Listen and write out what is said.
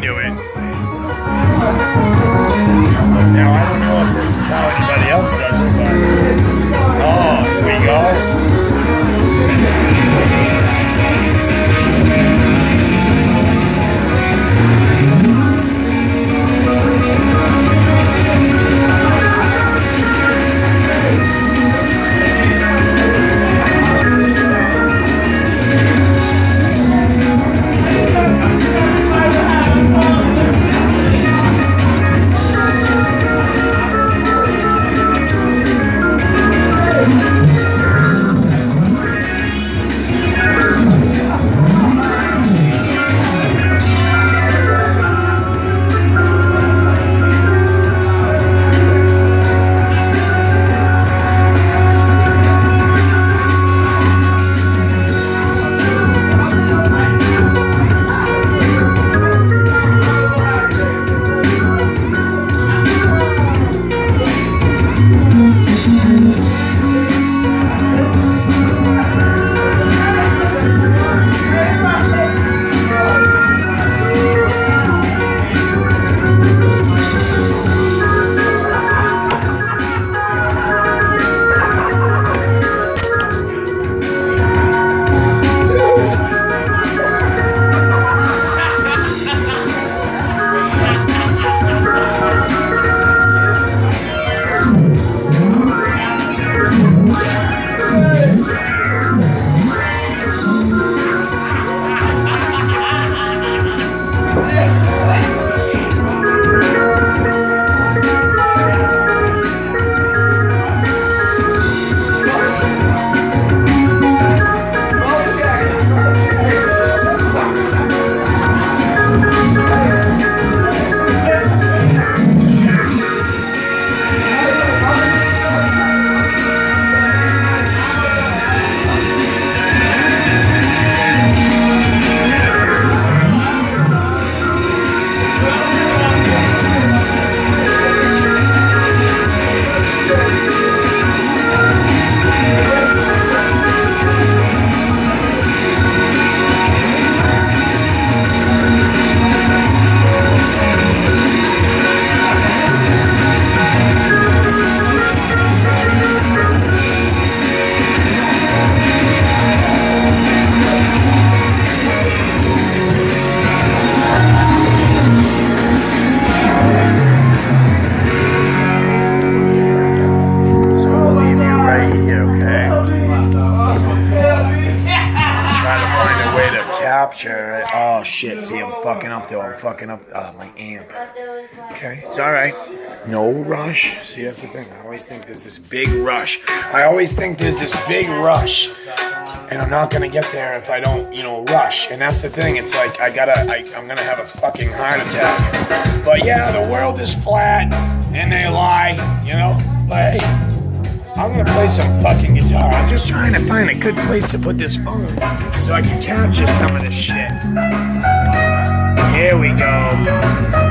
do it. Now, I don't know if this is how anybody else does it, but. Oh, here we go. Capture. Oh shit, see I'm fucking up though. I'm fucking up uh, my amp. Okay, it's alright. No rush. See that's the thing. I always think there's this big rush. I always think there's this big rush. And I'm not gonna get there if I don't, you know, rush. And that's the thing. It's like I gotta I, I'm gonna have a fucking heart attack. But yeah, the world is flat and they lie, you know? But hey, I'm gonna play some fucking guitar. I'm just trying to find a good place to put this phone so I can capture some of this shit. Here we go.